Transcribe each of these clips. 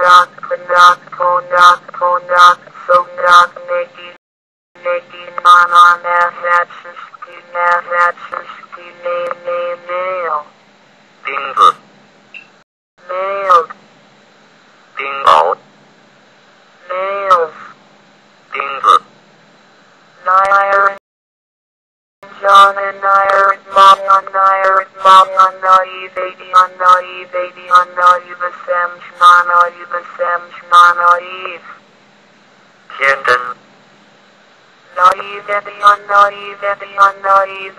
Knak, knak, konak, konak, man, neki, neki, manan, afatsinski, nafatsinski, name, name, nail. Dingle. Nailed. Dingle. Nails. Dingle. Nyre. John and Nyre, mom on Nyre, mom on Nye, baby on Nye, baby on Nye. Besem Shmanoi Besem Shmanoiv. Kirtan. Noi naive, Noi naive, Noi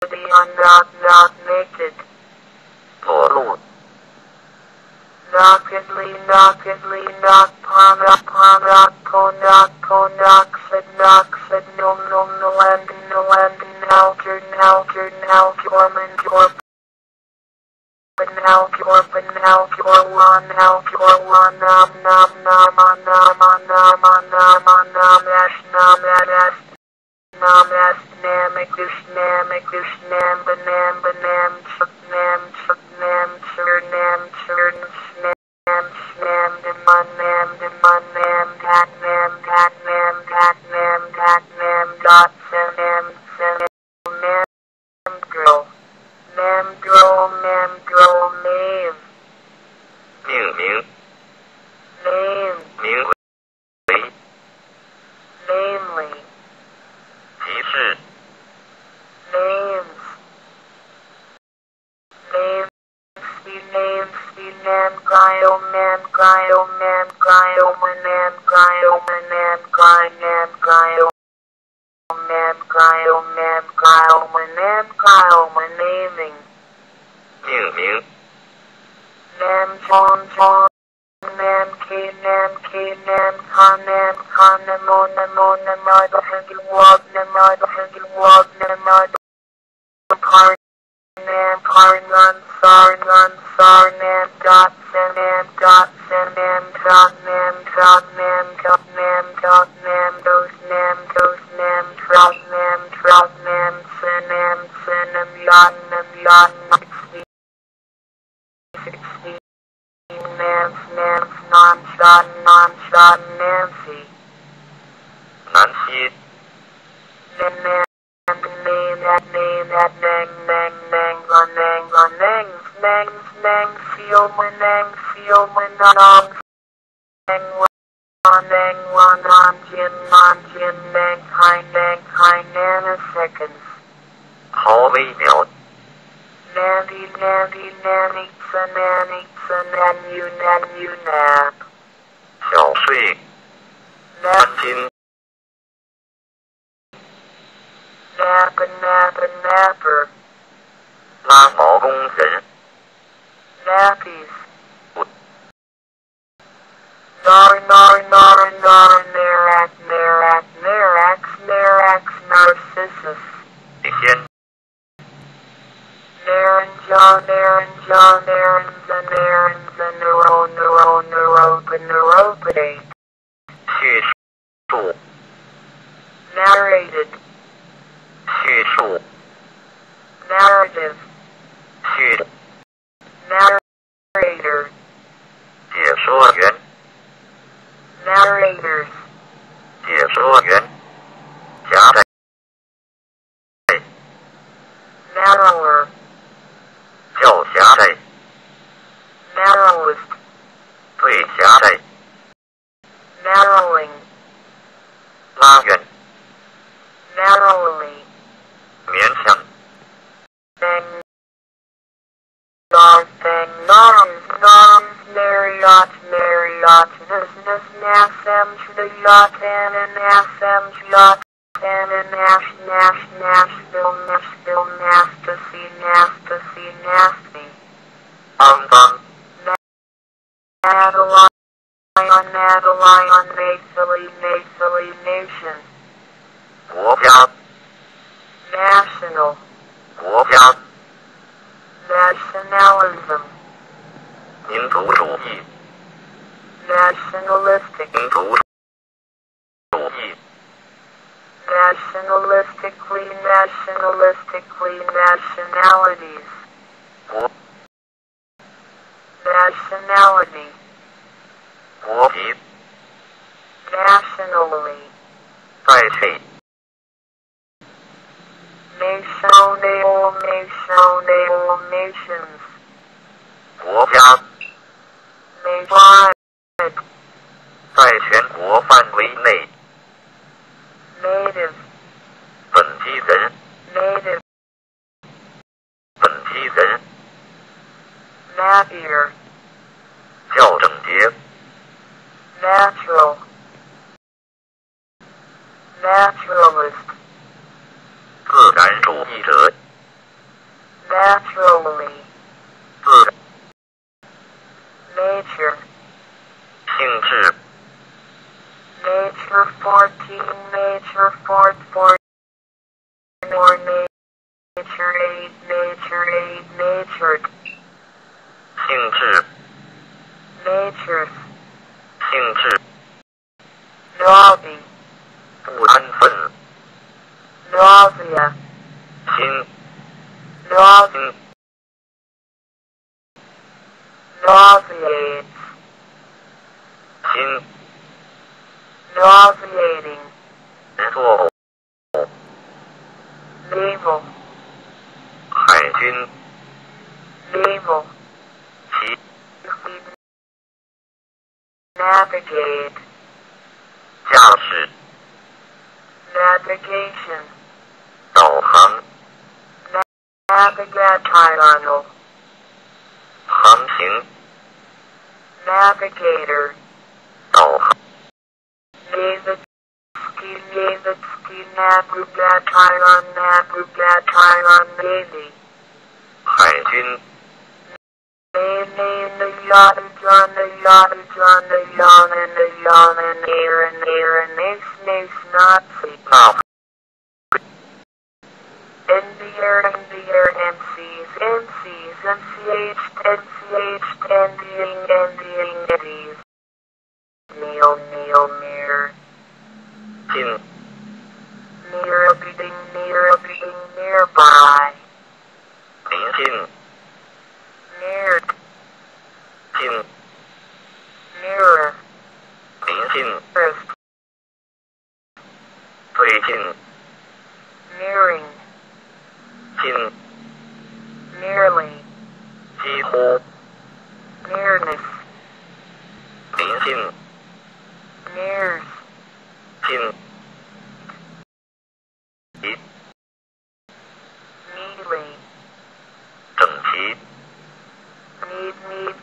Vidion Not Not Naked. Porun. Knockedly, knockedly, knock, pon, up, pon, up, con, knock, con, knock, sit, knock, sit, nom, nom, no, and, no, and, halter, halter, halter, orman, orman jorp, naltorp, naltor, one, naltor, one, nam, nam, nam, nam, nam, nam, on, nam, ash, nam, ash, nam, dish, namic, dish, nam, banam, banam, chuk, nam, chuk, nam, chur, nam, chur, nam, nam, feel, when, nang, nang, on, nang, on, on, jin, on, jin, nang, hi, nang, hi, nanoseconds. 毫微秒、 Nanny, nanny, nanny, sa, nanny, sa, nan, you, nan, you, nap. 小睡、 Nap, 安心、 nap, and nap, and napper. 拉毛工人、 Nappies. Nar, nar, nar, nar, narac, narac, narax, narax, narcissus. 先、Naran, John, Naran, John, Narans, and Nationalism. Nationalistic. Nationalistically, nationalistically, nationalities. nature nature nature nature naughty Wanfen nausea. Sin nausea. Nauseates Sin nauseating. 海军。Memo. Navigate. Gaussian. Navigation. Dolphin. Navigational. Hunting. Navigator. Dolphin. Navigation. Navigation. Navigational. Navigational. Navy. Hygiene and the yawn, a the a yawn, the yawn, a yawn, and a yawn, and here, and air, and nice, nice Nazi pop. In the air, in the air, MCs, MCs, MCH, MCH, ending, ending, eddies. Neil, Neil, near. Two. Near, beating, near, beating, nearby. Beating. Nerd. Painting. Mirror. Painting. Earth. Plating. Mirroring. Merely. Nearness. Mirrors.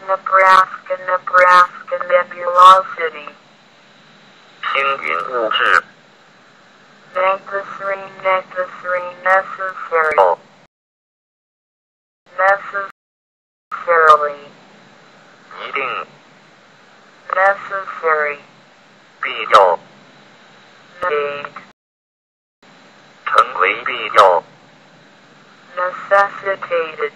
Nebraska, Nebraska, nebulosity, 星云物质 necessary, necessary, necessary, 哦 necessarily, 一定 necessary, 必要 need, 成为必要 necessitated,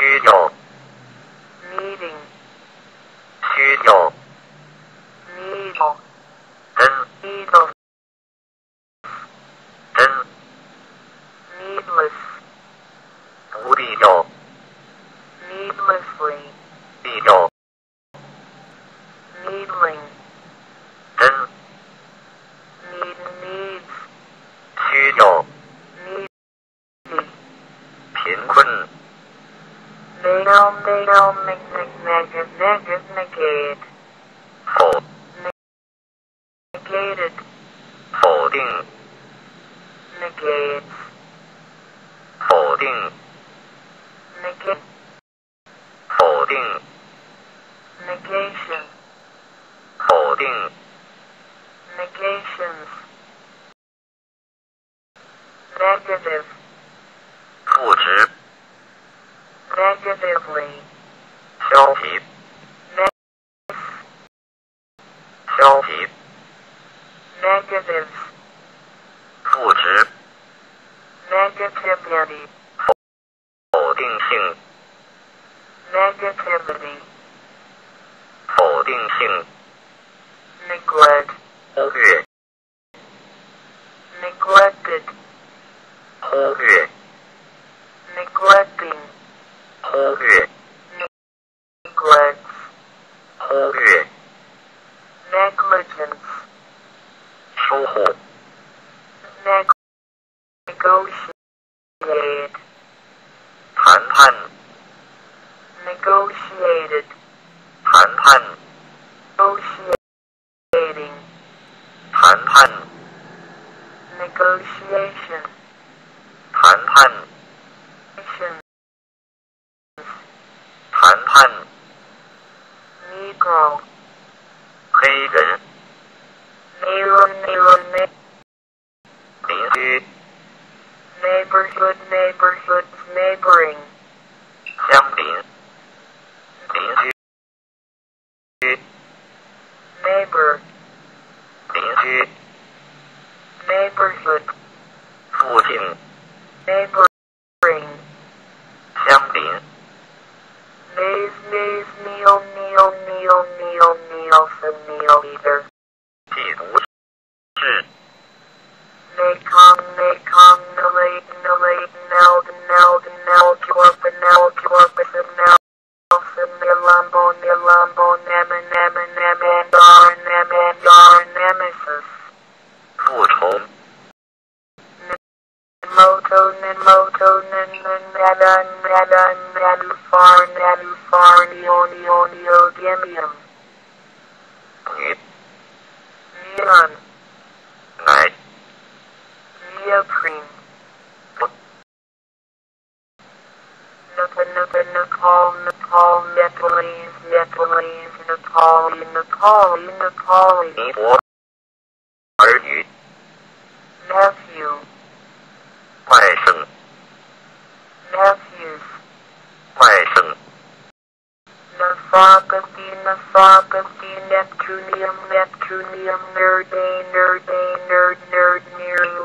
需要 needing, 需要 needle, 真 needle, 真 needless, 不必要 needlessly, 必要 needling, 真 need, needs, 需要 Nail, nail, nick, nick, negate, negate, negate, Negativity. Holding Negativity. Holding Neglect. Okay. Neglected. Okay. Neglecting. Okay. Neglects. Okay. Negligence. Sure. Neg negotiate negotiated. Negotiated. Negotiating. Negotiation. Handhan paper, paper, paper, foot. Medan, Medan, Medufarn, Medufarn, Ionio, Neogenium. Plip. Neon. Light. Neoprene. Nepal, Nepal, Nepalese, Nepalese, Nepali, Nepali, Nepali. Focusina, Focusina, Neptunium, Neptunium, Nerdane, Nerdane, Nerd, Nerd, Nerd,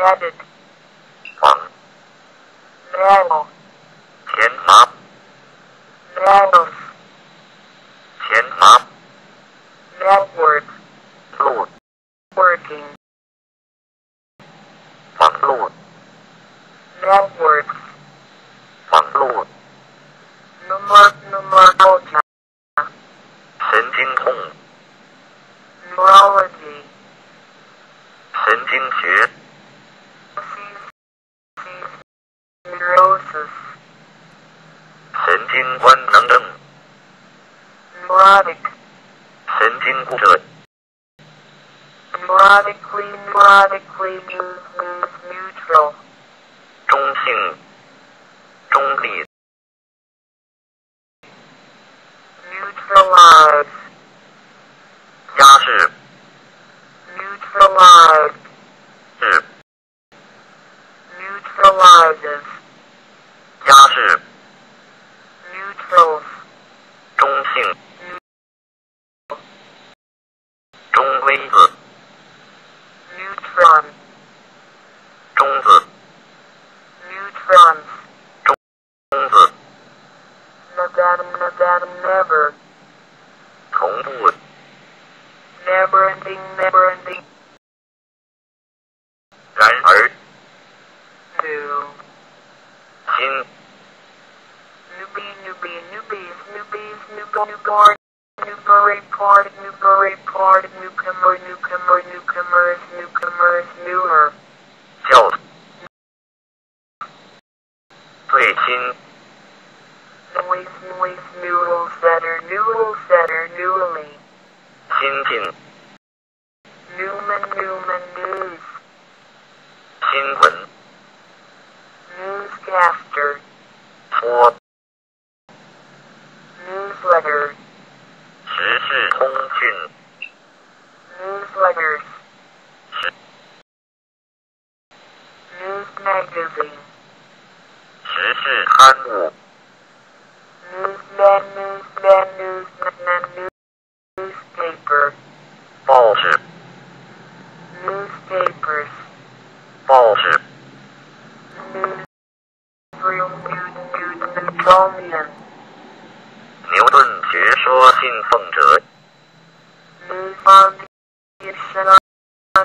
not a never, never, 同步 never ending, never ending, 然而 new, 新 newbie, newbie, newbies, newbies, newborn, newborn, newborn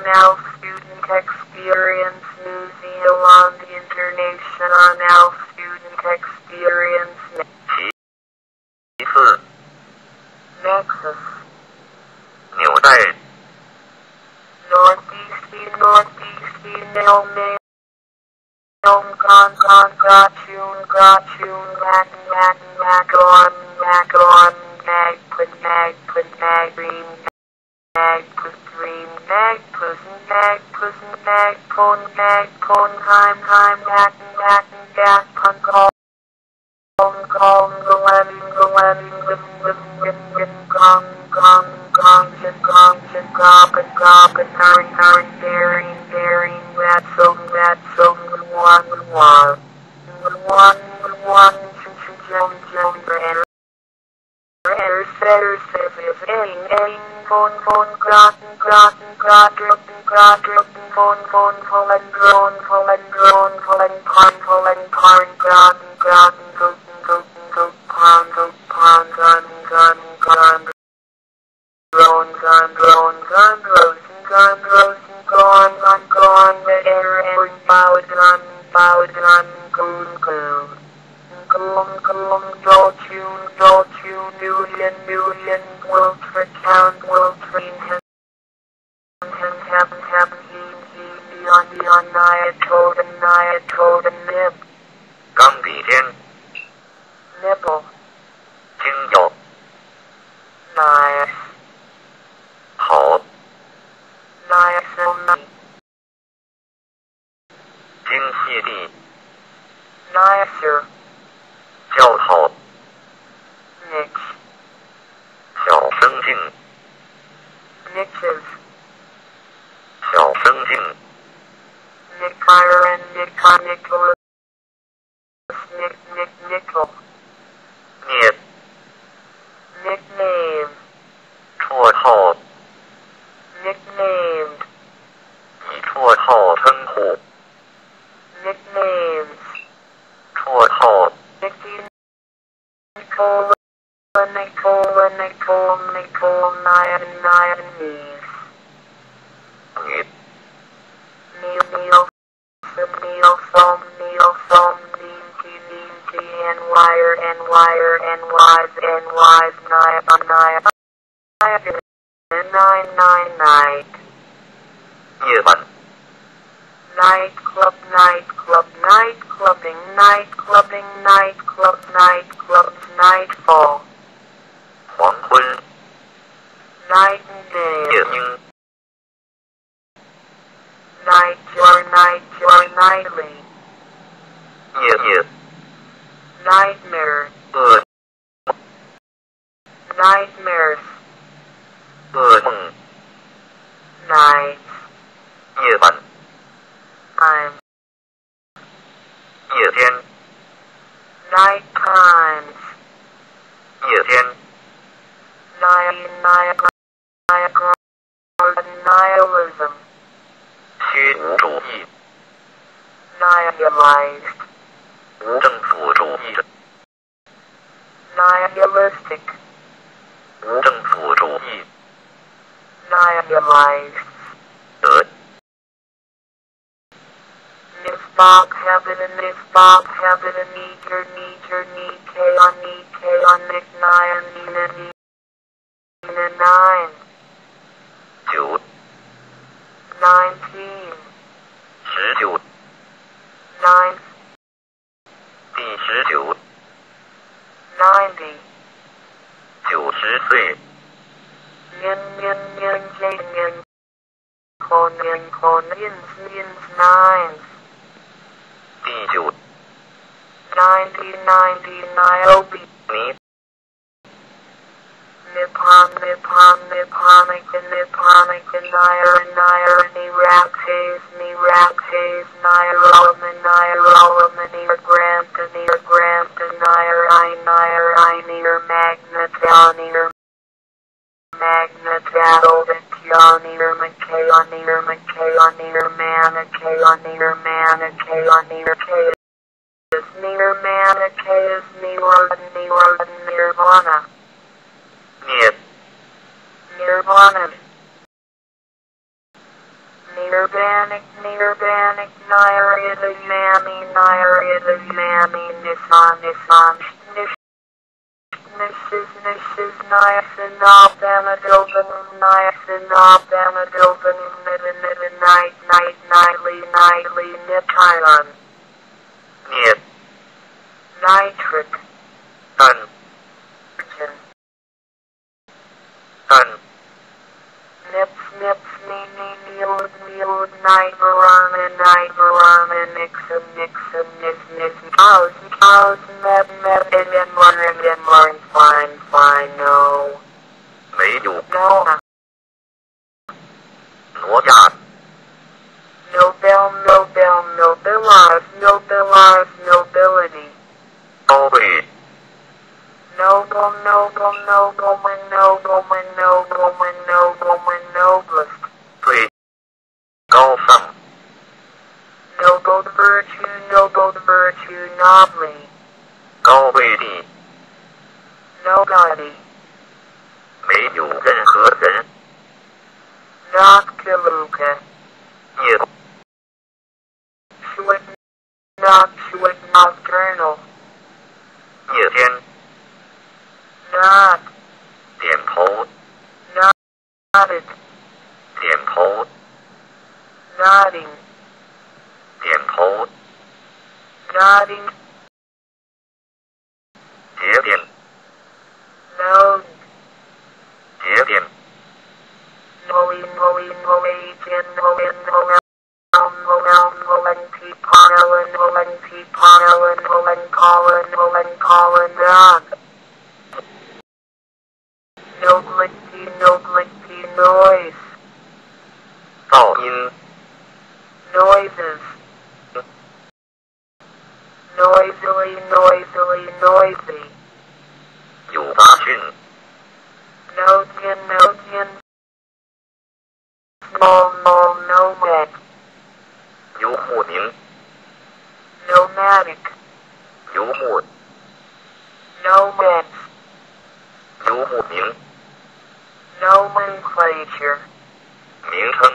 Now Student Experience New Zealand International Now Student Experience Nexus Nexus Northeast Northeast Email Mail Con Con Got You Mag, Put, Dream, Mag, Puss, Mag, Puss, Mag, Pon, Mag, Pon, Heim, Heim, Latin, Latin, Gat, Pun, Call, Gong, Gong, Glenn, Glenn, Lim, Lim, Lim, Lim, Gong, Gong, Gong, Jin, Gong, Jin, Gobbin, Gobbin, Nine, Nine, Daring, Daring, Rat, Song, Rat, Song, One, One, One, One, Chin, Chin, Jom, Jom, Aing, Aing, Bon, Bon, Grotten, Grotten, Grotten, Grotten, Bon, Bon, Holland, Drone, Holland, Drone, Drone, Drone long, long, don't you, don't you, million, million, world recount, world dream, him, him, him, him, he, he, beyond, beyond, I told him, I told him, nib. Gumbeating. Nibble. Jingle. Nice. colon. 16 colon, They call. They call nine, nine, knees. Knee. Kneel, kneel, kneel, foam, kneel, foam, lean, lean, and wire, and wire, and wise, and wise, nine, nine, nine, nine, nine, night. Yeah, man. Night club, night club, night clubbing, night nightclub, nightclubs, Nihilized. Nihilistic. Nihilized. Nisbak heaven and Nisbak heaven and Niger Niger Nike on Nike on Nick Nyan Nina Nina Nine. Two. Nineteen. 十九。nine, 第十九 ninety, 九十岁 nin nin nin j nin, con nin con ins ins nines, 第九 ninety ninety niobe, 尼 Nippon, Nippon, Nipponic, and Nipponic, and Nair, and Nair, and Iraq Haze, and Iraq Haze, Nair, Olam, and Nair, Olam, and Ear Grant, and Ear Grant, and Nair, I, Nair, I, Near Magnet, on Ear Magnet, Adult, and Kyon, Ear McKay, on Ear McKay, on Ear Man, and K, on Ear Man, and K, on Ear K. Is near man, and K is near, and and Nirvana. Nirvana. Nirbanic, Nirbanic, Nirida, Yami, Nirida, mammy, Nissan, Nissan, Nish, Nishes, Nishes, Niacin, Abdamadilvan, Niacin, Abdamadilvan, Nidin, Nidin, Night, Night, Nightly, Nightly, Nition. Nip. Nitric. Un. Un. Un nips, nips, me, me, meals, meals, niver, ramen, niver, ramen, nixum, nixum, nis, nis, cows, cows, meb, meb, and then one, and then one, fine, fine, no. Radio. No. No, God. Nobel, Nobel, Nobelize, Nobelize, Nobility. Obey. Noble, noble, noble, noble, noble, noble, noble woman noblest, please. Golsum. Noble the virtue, noble the virtue, nobly. Noisily, noisily, noisy. 有杂讯 Notian, notian. Small, small, nomad. 游牧民 Nomadic. 游牧 Nomads. 游牧民 Nomenclature. 名称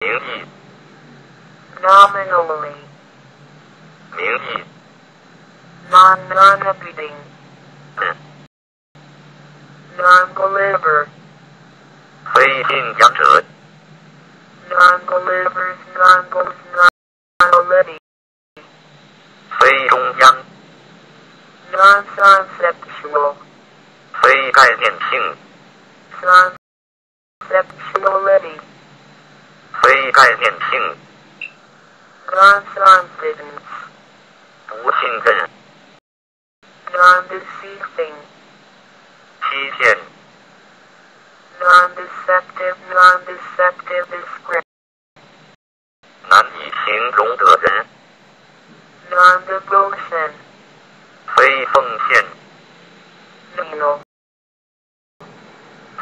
名义 Nominally. 名义 Non-non-abiding. 嗯 Non-believer. 非信仰者 Non-believers, non-believers, non-believers. 非中央 Non-conceptual. 非概念性 Conceptuality. 非概念性 不信任 Non-deceiving. 欺骗 Non-deceptive, non-deceptive description. 难以形容的人 Non-devotion. 非奉献.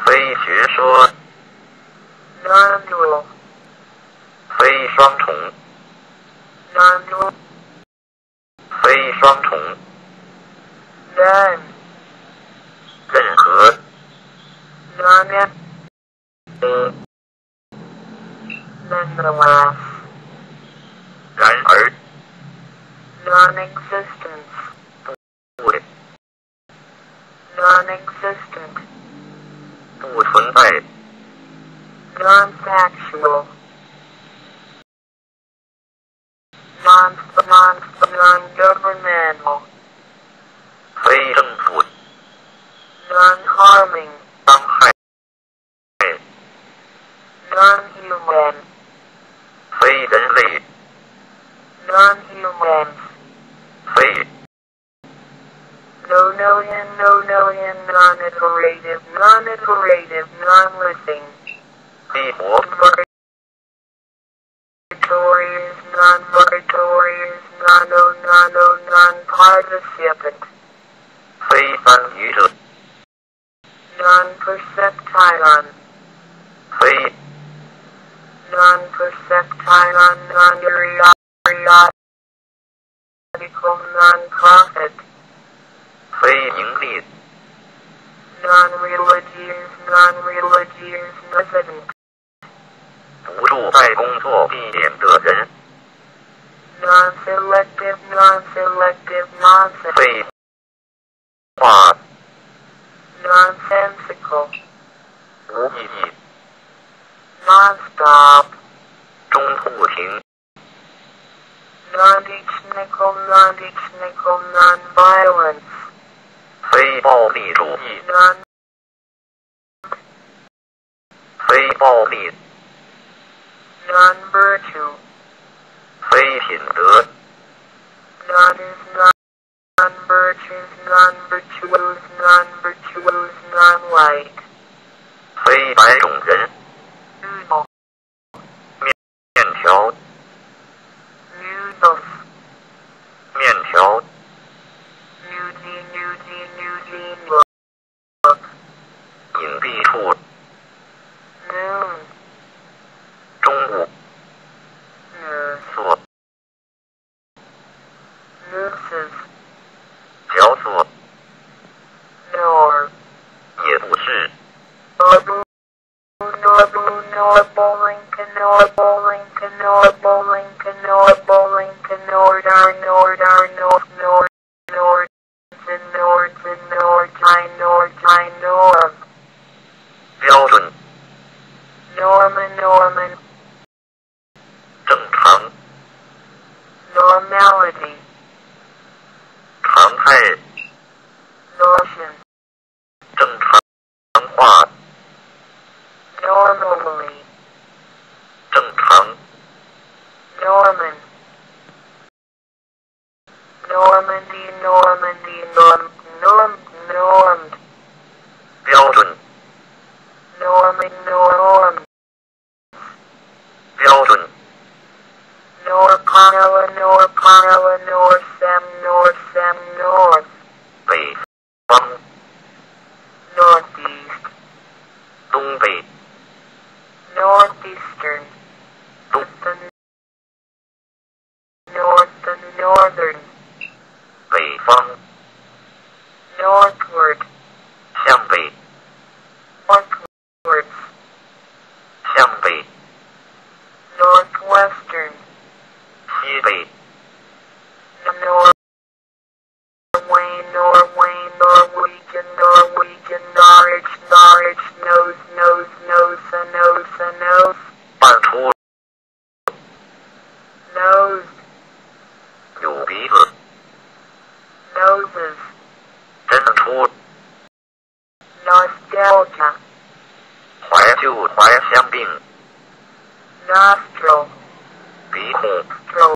非学说 Non-dual. 非双重.非双重 then, 任何 none, nonetheless, 然而 non-existence, 不 non-existent, 不存在 non-factual, non, non, non-governmental. Freedom food. Non-harming. Non-human. Non-human. Free. No-million, no-million, non-iterative, non-iterative, non-living. larger shipment. Please unusual. Non-perceptile Please. Non-perceptile non-periodical non-profit. Please English. Non-religious non-religious resident. 不住在工作地点的人。non-selective, non-selective, nonsense, 废话 nonsensical, 无意义 non-stop, 中途停 non-technical, non-technical, non-violence, 非暴力主义 non, 非暴力 non-virtue, 非品德。None is none, none virtues, none virtues, none virtues, none light。非白种人。coming. Attitude bias jumping nostril ปีโขก throat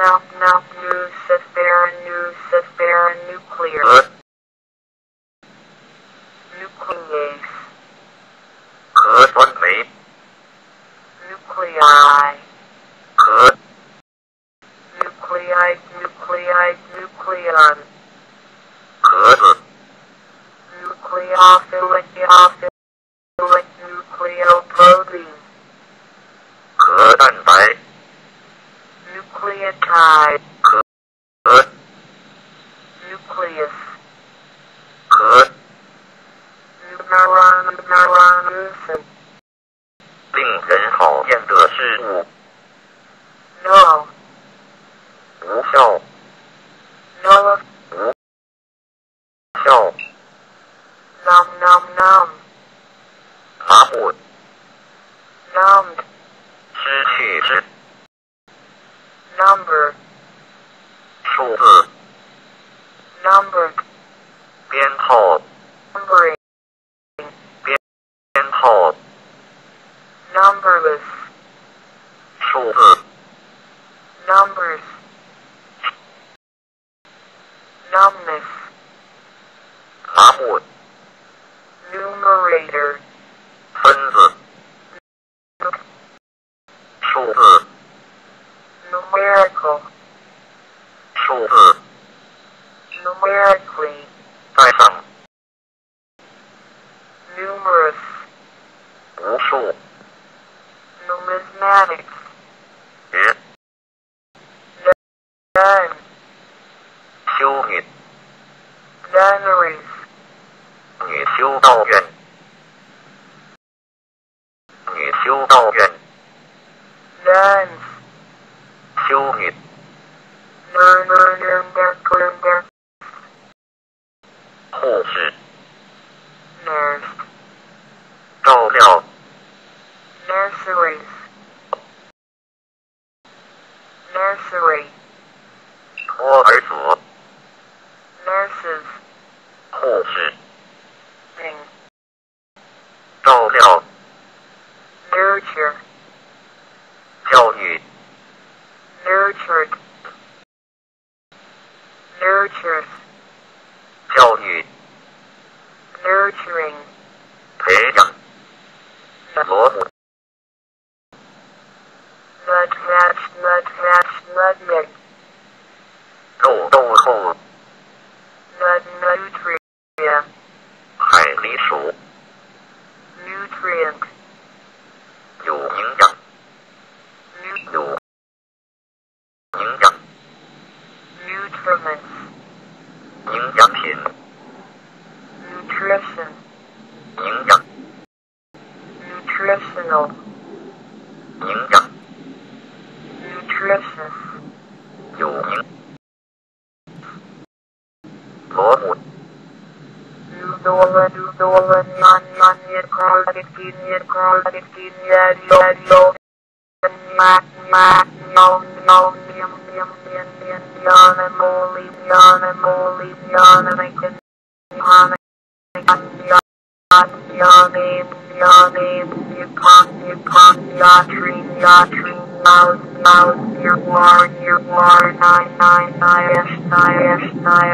no, no. numberless. Numbers. Numbness. Signal. Kingdom. Nutritious. Your. Norwood. New Dolan, New Dolan, Non, Non, Year Crawl, 15 Year Crawl, 15 Year Yo, Yo. Mac, Mac, No, No, Yum, Yum, Yum, Yum, Yum, Yum, Yum, Yum, Yum, Yum, Yum, Yum,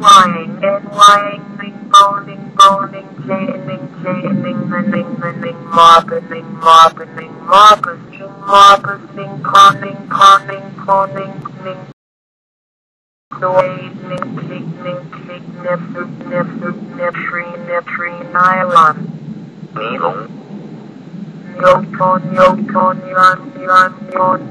lying, ning, boning, boning, chaining, chaining, manning, manning, mopping, mopping, mopping, mopping, conning, conning, conning, ning, Wait, ning, click, ning, click, nip, nip, nip, nip, tree, nip, tree, nylon. 尼龙，Yokon, yokon, yon, yon, yon, yon.